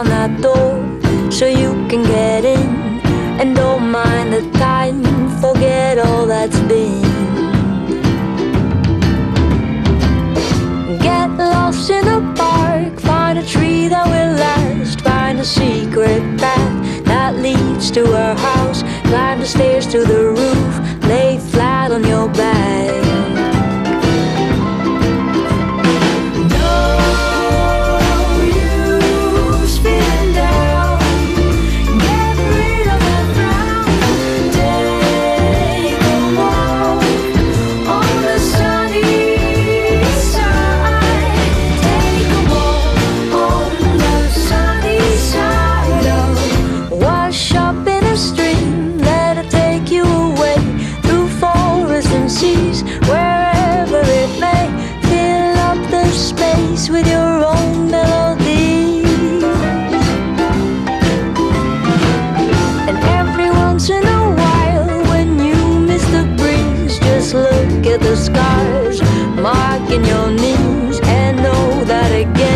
on that door so you can get in. And don't mind the time, forget all that's been. Get lost in the park, find a tree that will last, find a secret path that leads to our house, climb the stairs to the the scars. Marking your knees and know that again